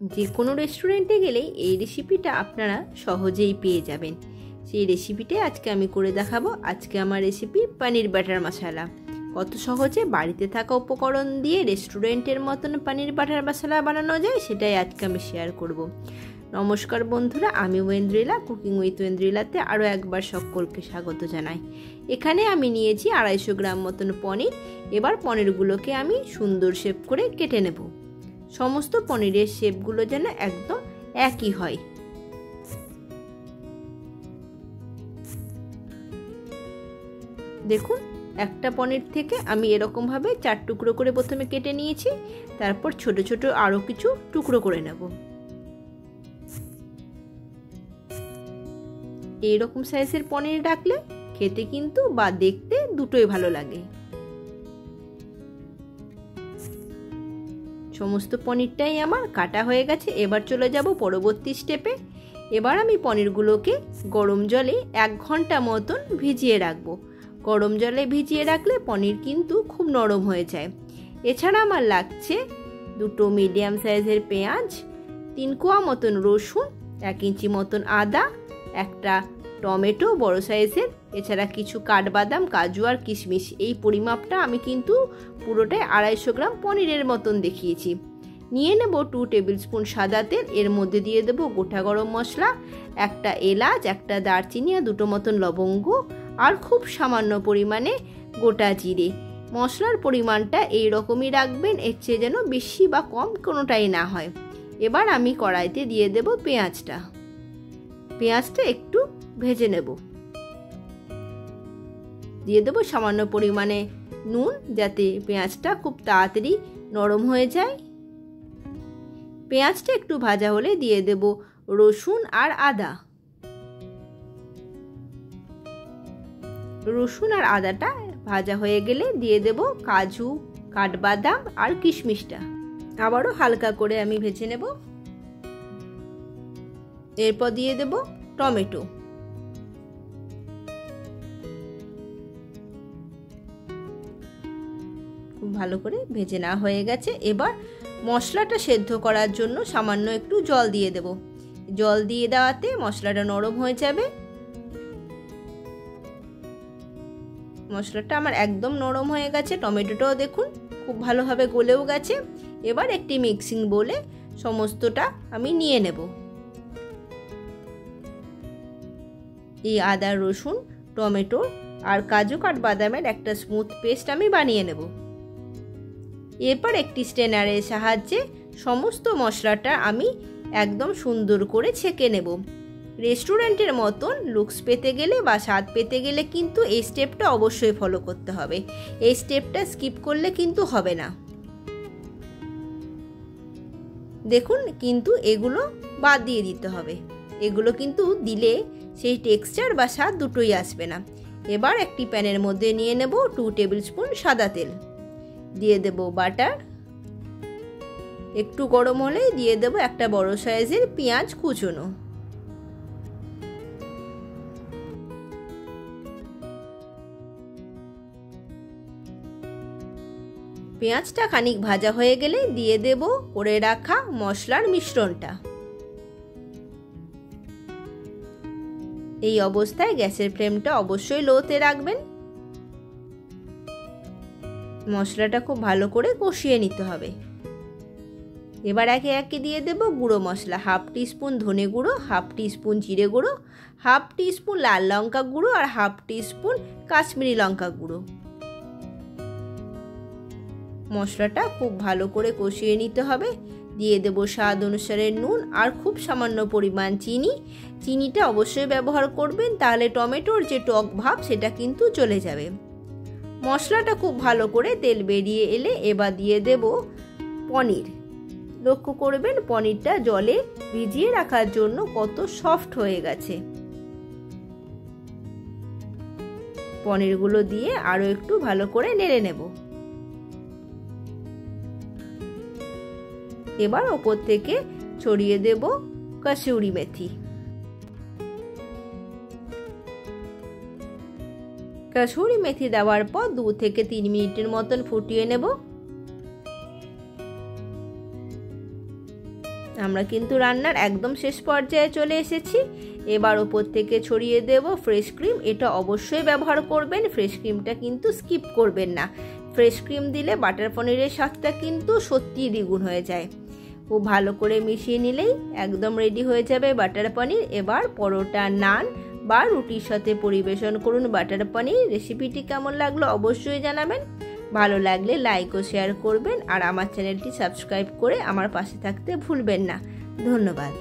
যে কোনো রেস্টুরেন্টে গেলে এই রেসিপিটা আপনারা সহজেই পেয়ে যাবেন। সেই রেসিপিটাই আজকে আমি করে দেখাবো। আজকে আমার রেসিপি পনির বাটার মশালা। কত সহজে বাড়িতে থাকা উপকরণ দিয়ে রেস্টুরেন্টের মতন পনির বাটার মশলা বানানো যায়, সেটাই আজকে আমি শেয়ার করব। নমস্কার বন্ধুরা, আমি ওয়েন্দ্রিলা কুকিং উইথ ওয়েন্দ্রিলাতে আরও একবার সকলকে স্বাগত জানাই। এখানে আমি নিয়েছি আড়াইশো গ্রাম মতন পনির। এবার পনিরগুলোকে আমি সুন্দর শেপ করে কেটে নেব। সমস্ত পনিরের শেপগুলো যেন একদম একই হয়। দেখুন, একটা পনির থেকে আমি এরকমভাবে চার টুকরো করে প্রথমে কেটে নিয়েছি, তারপর ছোট ছোট আরও কিছু টুকরো করে নেব। এইরকম সাইজের পনির রাখলে খেতে কিন্তু বা দেখতে দুটোই ভালো লাগে। সমস্ত পনিরটাই আমার কাটা হয়ে গেছে, এবার চলে যাব পরবর্তী স্টেপে এবার আমি পনিরগুলোকে গরম জলে এক ঘণ্টা মতন ভিজিয়ে রাখব। গরম জলে ভিজিয়ে রাখলে পনির কিন্তু খুব নরম হয়ে যায়। এছাড়া আমার লাগছে দুটো মিডিয়াম সাইজের পেঁয়াজ, তিন কোয়া মতন রসুন, এক ইঞ্চি মতন আদা, একটা টমেটো, বড় সাইজের, এছাড়া কিছু কাঠবাদাম, কাজু আর কিশমিশ। এই পরিমাপটা আমি কিন্তু পুরোটাই আড়াইশো গ্রাম পনিরের মতন দেখিয়েছি। নিয়ে নেব টু টেবিল স্পুন সাদা তেল, এর মধ্যে দিয়ে দেবো গোটা গরম মশলা, একটা এলাচ, একটা দারচিনি আর দুটো মতন লবঙ্গ, আর খুব সামান্য পরিমাণে গোটা জিরে। মশলার পরিমাণটা এই রকমই রাখবেন, এর চেয়ে যেন বেশি বা কম কোনোটাই না হয়। এবার আমি কড়াইতে দিয়ে দেব পেঁয়াজটা। পেঁয়াজটা একটু ভেজে নেব। দিয়ে দেবো সামান্য পরিমাণে নুন যাতে পেঁয়াজটা খুব তাড়াতাড়ি নরম হয়ে যায়। পেঁয়াজটা একটু ভাজা হলে দিয়ে দেব রসুন আর আদা। রসুন আর আদাটা ভাজা হয়ে গেলে দিয়ে দেব কাজু, কাঠবাদাম আর কিশমিশটা। আবারও হালকা করে আমি ভেজে নেব। এরপর দিয়ে দেব টমেটো। ভালো করে ভেজে না হয়ে গেছে। এবার মশলাটা সেদ্ধ করার জন্য সামান্য একটু জল দিয়ে দেব। জল দিয়ে দেওয়াতে মশলাটা নরম হয়ে যাবে। মশলাটা আমার একদম নরম হয়ে গেছে। টমেটোটাও দেখুন খুব ভালোভাবে গলেও গেছে। এবার একটি মিক্সিং বলে সমস্তটা আমি নিয়ে নেব। এই আদা, রসুন, টমেটো আর কাজু কাঠ বাদামের একটা স্মুথ পেস্ট আমি বানিয়ে নেব। এরপর একটি স্টেনারের সাহায্যে সমস্ত মশলাটা আমি একদম সুন্দর করে ছেঁকে নেব। রেস্টুরেন্টের মতন লুকস পেতে গেলে বা স্বাদ পেতে গেলে কিন্তু এই স্টেপটা অবশ্যই ফলো করতে হবে। এই স্টেপটা স্কিপ করলে কিন্তু হবে না। দেখুন, কিন্তু এগুলো বাদ দিয়ে দিতে হবে। এগুলো কিন্তু দিলে সেই টেক্সচার বা স্বাদ দুটোই আসবে না। এবার একটি প্যানের মধ্যে নিয়ে নেব টু টেবিল স্পুন সাদা তেল। দিয়ে দেব বাটার। একটু গরম হলেই দিয়ে দেব একটা বড় সাইজের পেঁয়াজ কুচোনো। পেঁয়াজটা খানিক ভাজা হয়ে গেলে দিয়ে দেব করে রাখা মশলার মিশ্রণটা। এই অবস্থায় গ্যাসের ফ্লেমটা অবশ্যই লোতে রাখবেন। মশলাটা খুব ভালো করে কষিয়ে নিতে হবে। এবার একে একে দিয়ে দেব গুঁড়ো মশলা, হাফ টিস্পুন ধনে গুঁড়ো, হাফ টিস্পুন জিরে গুঁড়ো, হাফ টিস্পুন লাল লঙ্কা গুঁড়ো আর হাফ টিস্পুন কাশ্মীরি লঙ্কা গুঁড়ো। মশলাটা খুব ভালো করে কষিয়ে নিতে হবে। দিয়ে দেব স্বাদ অনুসারে নুন আর খুব সামান্য পরিমাণ চিনি। চিনিটা অবশ্যই ব্যবহার করবেন, তাহলে টমেটোর যে টক ভাব সেটা কিন্তু চলে যাবে। মশলাটা খুব ভালো করে তেল বেরিয়ে এলে এবার দিয়ে দেব পনির। লক্ষ্য করবেন পনিরটা জলে ভিজিয়ে রাখার জন্য কত সফট হয়ে গেছে। পনিরগুলো দিয়ে আরও একটু ভালো করে নেড়ে নেব। এবার ওপর থেকে ছড়িয়ে দেব কসুরি মেথি। কসুরি মেথি দেওয়ার পর দু থেকে তিন মিনিটের মতন ফুটিয়ে নেব। আমরা কিন্তু রান্নার একদম শেষ পর্যায়ে চলে এসেছি। এবার ওপর থেকে ছড়িয়ে দেব ফ্রেশ ক্রিম। এটা অবশ্যই ব্যবহার করবেন। ফ্রেশ ক্রিমটা কিন্তু স্কিপ করবেন না। ফ্রেশ ক্রিম দিলে বাটার পনিরের স্বাদটা কিন্তু সত্যিই দ্বিগুণ হয়ে যায়। ও ভালো করে মিশিয়ে নিলেই একদম রেডি হয়ে যাবে বাটার পনির। এবার পরোটা, নান বা রুটির সাথে পরিবেশন করুন বাটার পনির। রেসিপিটি কেমন লাগল অবশ্যই জানাবেন। ভালো লাগলে লাইক ও শেয়ার করবেন আর আমার চ্যানেলটি সাবস্ক্রাইব করে আমার পাশে থাকতে ভুলবেন না। ধন্যবাদ।